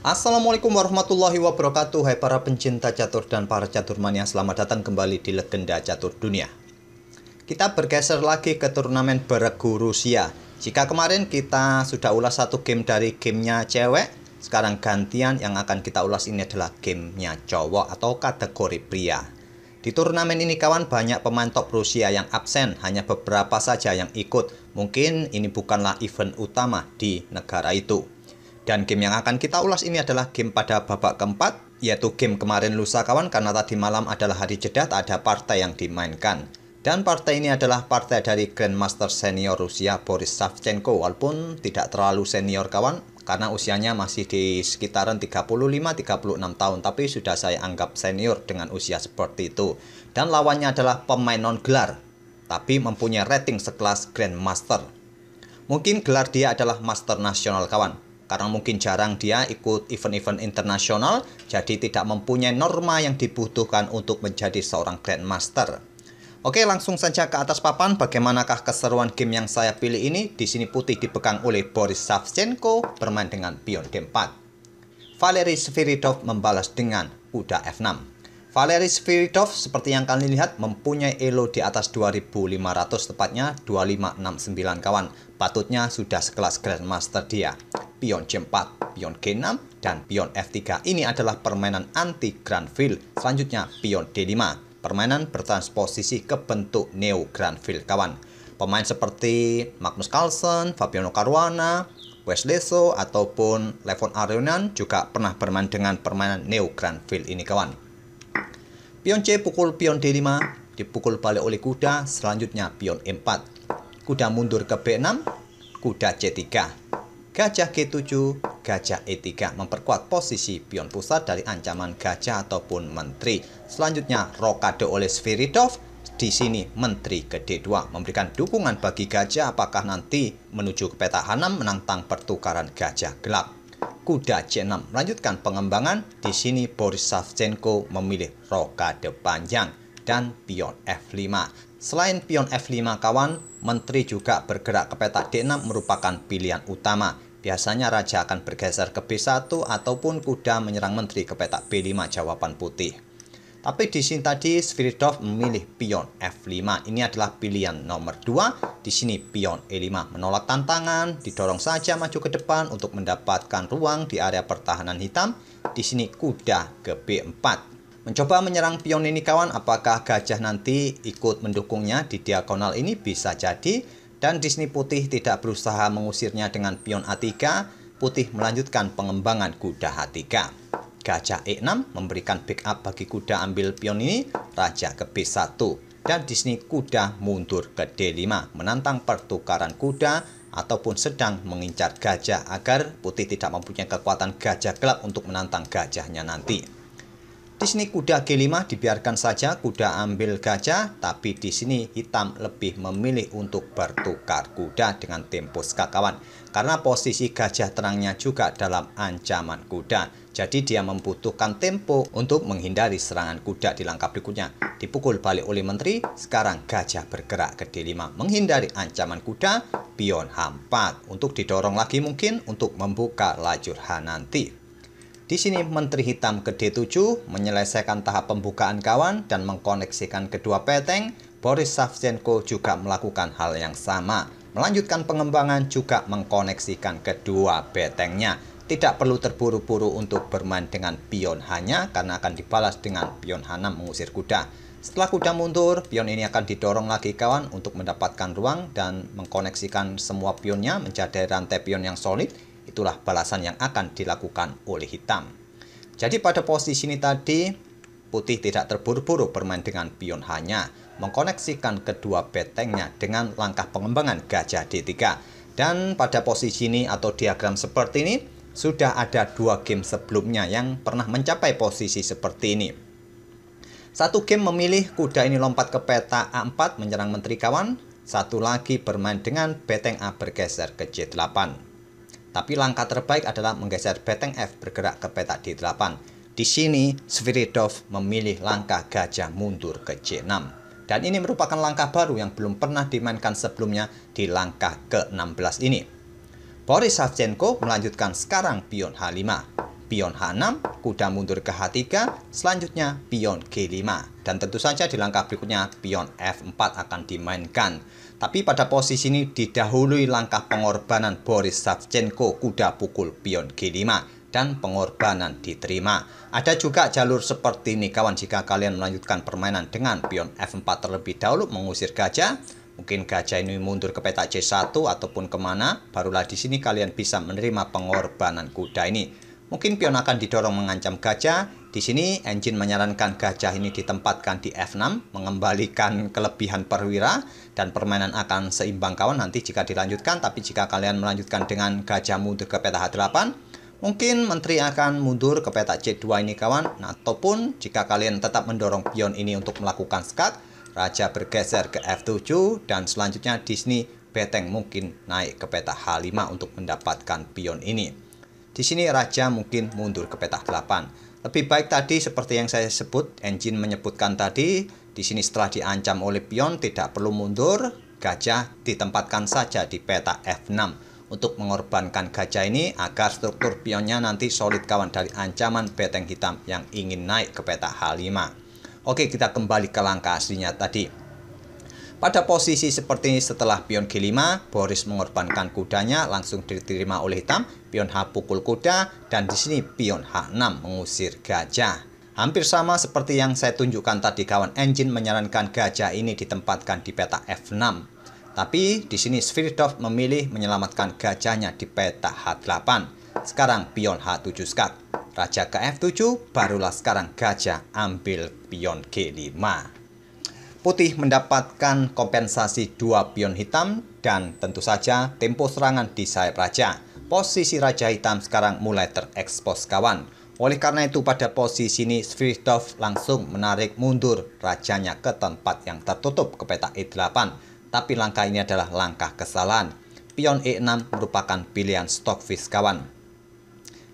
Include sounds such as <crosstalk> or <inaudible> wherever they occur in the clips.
Assalamualaikum warahmatullahi wabarakatuh Hai para pencinta catur dan para catur mania. Selamat datang kembali di Legenda Catur Dunia. Kita bergeser lagi ke turnamen beregu Rusia. Jika kemarin kita sudah ulas satu game dari gamenya cewek Sekarang gantian yang akan kita ulas ini adalah gamenya cowok atau kategori pria. Di turnamen ini kawan banyak pemain top Rusia yang absen, hanya beberapa saja yang ikut. Mungkin ini bukanlah event utama di negara itu. Dan game yang akan kita ulas ini adalah game pada babak keempat, yaitu game kemarin lusa kawan karena tadi malam adalah hari jeda ada partai yang dimainkan. Dan partai ini adalah partai dari Grandmaster senior Rusia Boris Savchenko walaupun tidak terlalu senior kawan karena usianya masih di sekitaran 35-36 tahun tapi sudah saya anggap senior dengan usia seperti itu. Dan lawannya adalah pemain non gelar tapi mempunyai rating sekelas Grandmaster. Mungkin gelar dia adalah Master Nasional kawan karena mungkin jarang dia ikut event-event internasional, jadi tidak mempunyai norma yang dibutuhkan untuk menjadi seorang Grandmaster. Oke, langsung saja ke atas papan. Bagaimanakah keseruan game yang saya pilih ini? Di sini putih dipegang oleh Boris Savchenko bermain dengan pion D4. Valery Sviridov membalas dengan kuda F6. Valery Sviridov seperti yang kalian lihat mempunyai elo di atas 2500 tepatnya 2569 kawan. Patutnya sudah sekelas Grandmaster dia. Pion C4, pion G6, dan pion F3. Ini adalah permainan anti Granville. Selanjutnya pion D5. Permainan bertransposisi ke bentuk Neo Granville kawan. Pemain seperti Magnus Carlsen, Fabiano Caruana, Wesley So, ataupun Levon Arionan juga pernah bermain dengan permainan Neo Granville ini kawan. Pion C pukul pion D5, dipukul balik oleh kuda, selanjutnya pion E4. Kuda mundur ke B6, kuda C3. Gajah G7, gajah E3 memperkuat posisi pion pusat dari ancaman gajah ataupun menteri. Selanjutnya rokade oleh Sviridov, di sini menteri ke D2 memberikan dukungan bagi gajah apakah nanti menuju ke peta H6 menantang pertukaran gajah gelap kuda C6 melanjutkan pengembangan. Di sini Boris Savchenko memilih rokade panjang dan pion F5. Selain pion F5 kawan, menteri juga bergerak ke petak D6 merupakan pilihan utama. Biasanya raja akan bergeser ke B1 ataupun kuda menyerang menteri ke petak B5 jawaban putih. Tapi di sini tadi Sviridov memilih pion F5. Ini adalah pilihan nomor 2. Di sini pion E5 menolak tantangan, didorong saja maju ke depan untuk mendapatkan ruang di area pertahanan hitam. Di sini kuda ke B4. Mencoba menyerang pion ini kawan, apakah gajah nanti ikut mendukungnya di diagonal ini bisa jadi. Dan di sini putih tidak berusaha mengusirnya dengan pion A3, putih melanjutkan pengembangan kuda H3. Gajah E6 memberikan backup bagi kuda ambil pion ini, raja ke B1. Dan di sini kuda mundur ke D5, menantang pertukaran kuda ataupun sedang mengincar gajah agar putih tidak mempunyai kekuatan gajah gelap untuk menantang gajahnya nanti. Di sini kuda G5 dibiarkan saja kuda ambil gajah, tapi di sini hitam lebih memilih untuk bertukar kuda dengan tempo skakawan. Karena posisi gajah terangnya juga dalam ancaman kuda. Jadi dia membutuhkan tempo untuk menghindari serangan kuda di langkah berikutnya. Dipukul balik oleh menteri, sekarang gajah bergerak ke D5 menghindari ancaman kuda, pion H4 untuk didorong lagi mungkin untuk membuka lajur H nanti. Di sini Menteri Hitam ke D7 menyelesaikan tahap pembukaan kawan dan mengkoneksikan kedua peteng. Boris Savchenko juga melakukan hal yang sama. Melanjutkan pengembangan juga mengkoneksikan kedua petengnya. Tidak perlu terburu-buru untuk bermain dengan pion hanya karena akan dibalas dengan pion H6 mengusir kuda. Setelah kuda mundur, pion ini akan didorong lagi kawan untuk mendapatkan ruang dan mengkoneksikan semua pionnya menjadi rantai pion yang solid Itulah balasan yang akan dilakukan oleh hitam. Jadi pada posisi ini tadi, putih tidak terburu-buru bermain dengan pion hanya mengkoneksikan kedua betengnya dengan langkah pengembangan gajah D3. Dan pada posisi ini atau diagram seperti ini, sudah ada dua game sebelumnya yang pernah mencapai posisi seperti ini. Satu game memilih kuda ini lompat ke peta A4 menyerang menteri kawan, satu lagi bermain dengan beteng A bergeser ke J8. Tapi langkah terbaik adalah menggeser beteng F bergerak ke petak D8. Di sini, Sviridov memilih langkah gajah mundur ke C6. Dan ini merupakan langkah baru yang belum pernah dimainkan sebelumnya di langkah ke-16 ini. Boris Savchenko melanjutkan sekarang pion H5. Pion H6, kuda mundur ke H3, selanjutnya pion G5. Dan tentu saja di langkah berikutnya pion F4 akan dimainkan. Tapi pada posisi ini didahului langkah pengorbanan Boris Savchenko kuda pukul pion G5 dan pengorbanan diterima. Ada juga jalur seperti ini kawan jika kalian melanjutkan permainan dengan pion F4 terlebih dahulu mengusir gajah, mungkin gajah ini mundur ke petak C1 ataupun ke mana, barulah di sini kalian bisa menerima pengorbanan kuda ini. Mungkin pion akan didorong mengancam gajah. Di sini engine menyarankan gajah ini ditempatkan di F6, mengembalikan kelebihan perwira dan permainan akan seimbang kawan nanti jika dilanjutkan. Tapi jika kalian melanjutkan dengan gajah mundur ke peta H8, Mungkin menteri akan mundur ke petak C2 ini kawan, nah, ataupun jika kalian tetap mendorong pion ini untuk melakukan skat, raja bergeser ke F7 dan selanjutnya di sini beteng mungkin naik ke petak H5 untuk mendapatkan pion ini. Di sini raja mungkin mundur ke petak 8. Lebih baik tadi seperti yang saya sebut, engine menyebutkan tadi, di sini setelah diancam oleh pion tidak perlu mundur, gajah ditempatkan saja di petak F6 untuk mengorbankan gajah ini agar struktur pionnya nanti solid kawan dari ancaman beteng hitam yang ingin naik ke peta H5. Oke, kita kembali ke langkah aslinya tadi. Pada posisi seperti ini setelah pion G5, Boris mengorbankan kudanya langsung diterima oleh hitam, pion H pukul kuda, dan di sini pion H6 mengusir gajah. Hampir sama seperti yang saya tunjukkan tadi kawan, engine menyarankan gajah ini ditempatkan di peta F6. Tapi di sini Sviridov memilih menyelamatkan gajahnya di peta H8. Sekarang pion H7 skak. Raja ke F7, barulah sekarang gajah ambil pion G5. Putih mendapatkan kompensasi dua pion hitam dan tentu saja tempo serangan di sayap raja. Posisi raja hitam sekarang mulai terekspos kawan. Oleh karena itu pada posisi ini Sviridov langsung menarik mundur rajanya ke tempat yang tertutup ke peta E8 tapi langkah ini adalah langkah kesalahan. Pion E6 merupakan pilihan stok fish kawan.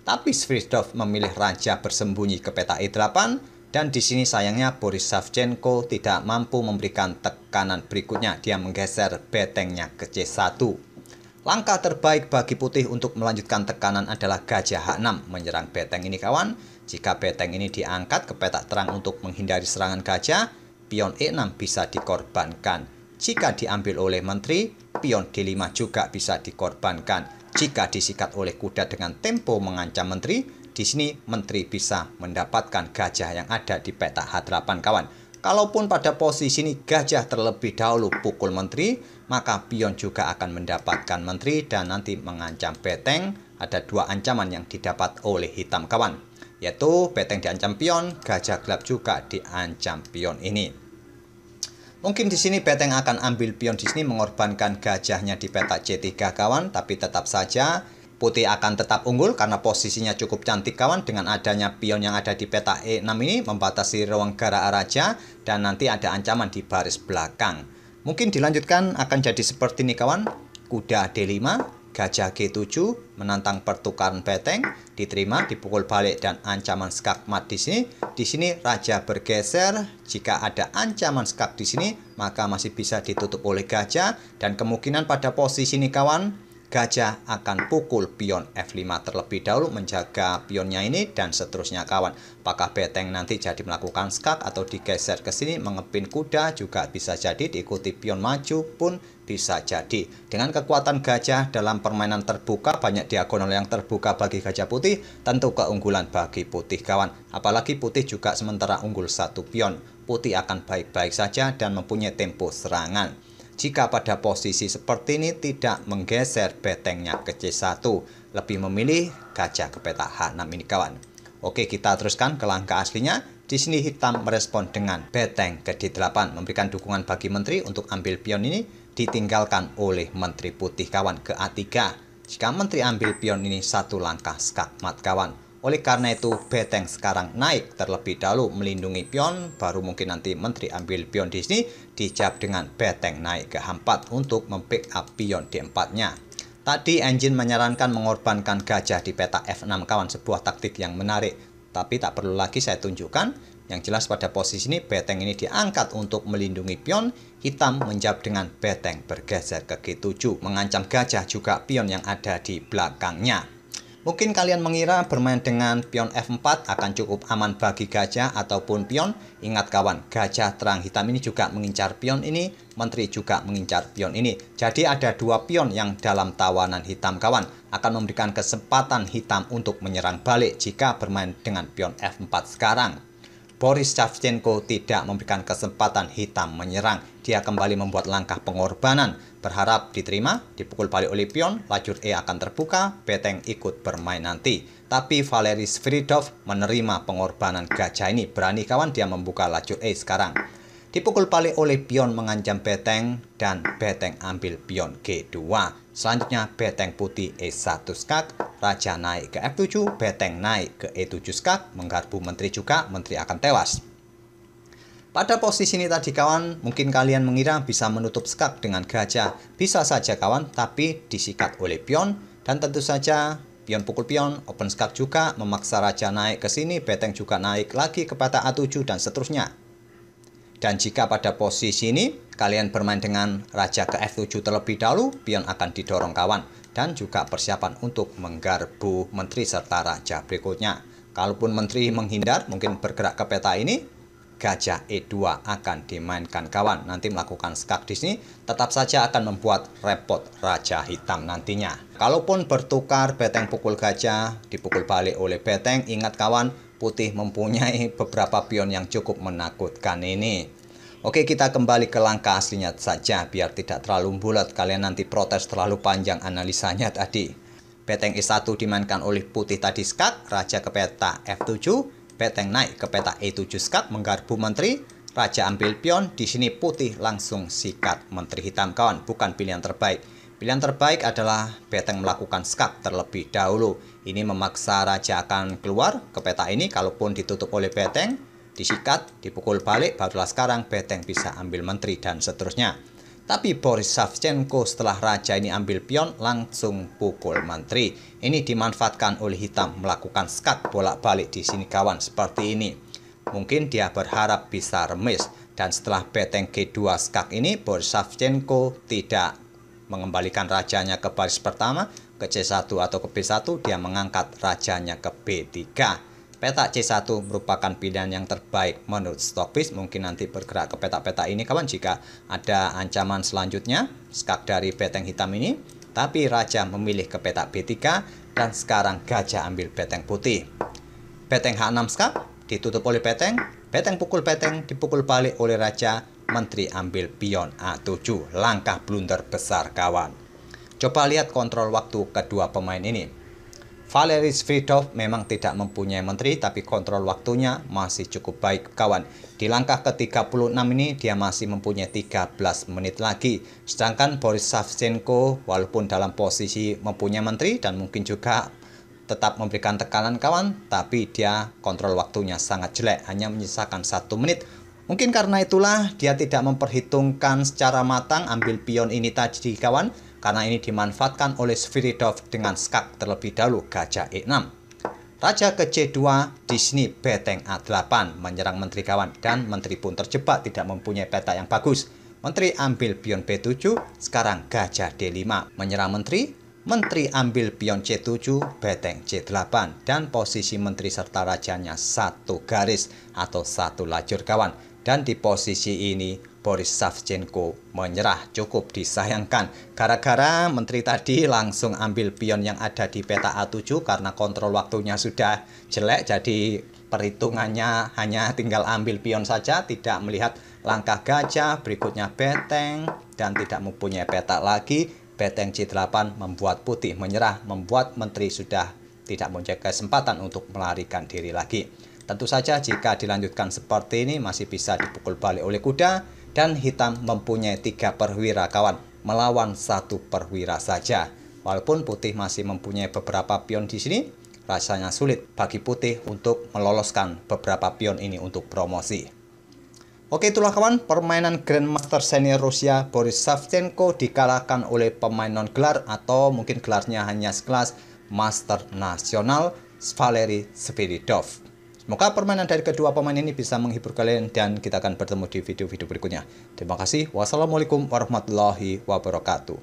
Tapi Svirdov memilih raja bersembunyi ke peta E8 dan di sini sayangnya Boris Savchenko tidak mampu memberikan tekanan berikutnya. Dia menggeser betengnya ke C1. Langkah terbaik bagi putih untuk melanjutkan tekanan adalah gajah H6 menyerang beteng ini kawan. Jika beteng ini diangkat ke petak terang untuk menghindari serangan gajah, pion E6 bisa dikorbankan. Jika diambil oleh menteri, pion D5 juga bisa dikorbankan. Jika disikat oleh kuda dengan tempo mengancam menteri, di sini menteri bisa mendapatkan gajah yang ada di peta H8 kawan. Kalaupun pada posisi ini gajah terlebih dahulu pukul menteri, maka pion juga akan mendapatkan menteri dan nanti mengancam beteng. Ada dua ancaman yang didapat oleh hitam kawan, yaitu beteng diancam pion, gajah gelap juga diancam pion ini. Mungkin di sini Beteng akan ambil pion di sini mengorbankan gajahnya di peta C3 kawan, tapi tetap saja putih akan tetap unggul karena posisinya cukup cantik kawan dengan adanya pion yang ada di peta E6 ini membatasi ruang gerak raja dan nanti ada ancaman di baris belakang. Mungkin dilanjutkan akan jadi seperti ini kawan, kuda D5, Gajah G7 menantang pertukaran beteng, diterima, dipukul balik dan ancaman skakmat di sini. Di sini raja bergeser. Jika ada ancaman skak di sini, maka masih bisa ditutup oleh gajah dan kemungkinan pada posisi ini kawan gajah akan pukul pion F5 terlebih dahulu menjaga pionnya ini dan seterusnya kawan. Apakah beteng nanti jadi melakukan skak atau digeser ke sini mengepin kuda juga bisa jadi diikuti pion maju pun bisa jadi. Dengan kekuatan gajah dalam permainan terbuka banyak diagonal yang terbuka bagi gajah putih tentu keunggulan bagi putih kawan. Apalagi putih juga sementara unggul satu pion. Putih akan baik-baik saja dan mempunyai tempo serangan jika pada posisi seperti ini tidak menggeser betengnya ke C1, lebih memilih gajah ke peta H6 ini kawan. Oke, kita teruskan ke langkah aslinya. Di sini hitam merespon dengan beteng ke D8, memberikan dukungan bagi menteri untuk ambil pion ini ditinggalkan oleh menteri putih kawan ke A3. Jika menteri ambil pion ini satu langkah skakmat kawan. Oleh karena itu, Beteng sekarang naik terlebih dahulu melindungi pion, baru mungkin nanti menteri ambil pion di sini, dijawab dengan Beteng naik ke H4 untuk mempick up pion di 4-nya. Tadi engine menyarankan mengorbankan gajah di peta F6 kawan, sebuah taktik yang menarik. Tapi tak perlu lagi saya tunjukkan, yang jelas pada posisi ini beteng ini diangkat untuk melindungi pion, hitam menjawab dengan beteng bergeser ke G7, mengancam gajah juga pion yang ada di belakangnya. Mungkin kalian mengira bermain dengan pion F4 akan cukup aman bagi gajah ataupun pion. Ingat kawan, gajah terang hitam ini juga mengincar pion ini, menteri juga mengincar pion ini. Jadi ada dua pion yang dalam tawanan hitam kawan akan memberikan kesempatan hitam untuk menyerang balik jika bermain dengan pion F4 sekarang. Boris Shevchenko tidak memberikan kesempatan hitam menyerang. Dia kembali membuat langkah pengorbanan. Berharap diterima, dipukul balik oleh pion, lajur E akan terbuka, Beteng ikut bermain nanti. Tapi Valery Sviridov menerima pengorbanan gajah ini. Berani kawan dia membuka lajur E sekarang. Dipukul balik oleh pion mengancam Beteng dan Beteng ambil pion G2. Selanjutnya Beteng putih E1 skak, Raja naik ke F7, Beteng naik ke E7 skak, menggarpu menteri juga, menteri akan tewas. Pada posisi ini tadi kawan, mungkin kalian mengira bisa menutup skak dengan gajah. Bisa saja kawan, tapi disikat oleh pion, dan tentu saja pion pukul pion, open skak juga, memaksa raja naik ke sini, beteng juga naik lagi ke peta A7 dan seterusnya. Dan jika pada posisi ini, kalian bermain dengan raja ke F7 terlebih dahulu, pion akan didorong kawan dan juga persiapan untuk menggarbu menteri serta raja berikutnya. Kalaupun menteri menghindar, mungkin bergerak ke peta ini, gajah E2 akan dimainkan kawan. Nanti melakukan skak di sini, tetap saja akan membuat repot raja hitam nantinya. Kalaupun bertukar beteng pukul gajah, dipukul balik oleh beteng, ingat kawan, putih mempunyai beberapa pion yang cukup menakutkan ini. Oke kita kembali ke langkah aslinya saja biar tidak terlalu bulat kalian nanti protes terlalu panjang analisanya <laughs> tadi. Beteng E1 dimainkan oleh putih tadi skak, raja ke peta F7, beteng naik ke peta E7 skak menggarbu menteri, raja ambil pion, di sini putih langsung sikat menteri hitam kawan, bukan pilihan terbaik. Pilihan terbaik adalah beteng melakukan skak terlebih dahulu. Ini memaksa raja akan keluar ke peta ini kalaupun ditutup oleh beteng disikat, dipukul balik, barulah sekarang Beteng bisa ambil menteri dan seterusnya. Tapi Boris Savchenko setelah raja ini ambil pion langsung pukul menteri. Ini dimanfaatkan oleh hitam melakukan skat bolak-balik di sini kawan seperti ini. Mungkin dia berharap bisa remis dan setelah beteng G2 skak ini Boris Savchenko tidak mengembalikan rajanya ke baris pertama ke C1 atau ke B1 dia mengangkat rajanya ke B3 Peta C1 merupakan pilihan yang terbaik menurut Stockfish. Mungkin nanti bergerak ke peta-peta ini kawan jika ada ancaman selanjutnya skak dari beteng hitam ini. Tapi Raja memilih ke peta B3 dan sekarang Gajah ambil beteng putih. Beteng H6 skak ditutup oleh beteng. Beteng pukul beteng dipukul balik oleh Raja. Menteri ambil pion A7. Langkah blunder besar kawan. Coba lihat kontrol waktu kedua pemain ini. Valery Svidov memang tidak mempunyai menteri tapi kontrol waktunya masih cukup baik kawan. Di langkah ke-36 ini dia masih mempunyai 13 menit lagi. Sedangkan Boris Savchenko walaupun dalam posisi mempunyai menteri dan mungkin juga tetap memberikan tekanan kawan, tapi dia kontrol waktunya sangat jelek, hanya menyisakan satu menit. Mungkin karena itulah dia tidak memperhitungkan secara matang ambil pion ini tadi kawan, karena ini dimanfaatkan oleh Sviridov dengan skak terlebih dahulu gajah E6. Raja ke C2 di sini beteng A8 menyerang menteri kawan dan menteri pun terjebak tidak mempunyai peta yang bagus. Menteri ambil pion B7, sekarang gajah D5 menyerang menteri. Menteri ambil pion C7, beteng C8 dan posisi menteri serta rajanya satu garis atau satu lajur kawan. Dan di posisi ini Boris Savchenko menyerah. Cukup disayangkan. Gara-gara menteri tadi langsung ambil pion yang ada di peta A7 karena kontrol waktunya sudah jelek jadi perhitungannya hanya tinggal ambil pion saja tidak melihat langkah gajah berikutnya beteng dan tidak mempunyai peta lagi. Beteng C8 membuat putih menyerah membuat menteri sudah tidak mempunyai kesempatan untuk melarikan diri lagi tentu saja jika dilanjutkan seperti ini masih bisa dipukul balik oleh kuda dan hitam mempunyai tiga perwira kawan melawan satu perwira saja. Walaupun putih masih mempunyai beberapa pion di sini, rasanya sulit bagi putih untuk meloloskan beberapa pion ini untuk promosi. Oke itulah kawan, permainan Grandmaster Senior Rusia Boris Savchenko dikalahkan oleh pemain non gelar atau mungkin gelarnya hanya sekelas Master Nasional Valery Spiridov. Semoga permainan dari kedua pemain ini bisa menghibur kalian dan kita akan bertemu di video-video berikutnya. Terima kasih. Wassalamualaikum warahmatullahi wabarakatuh.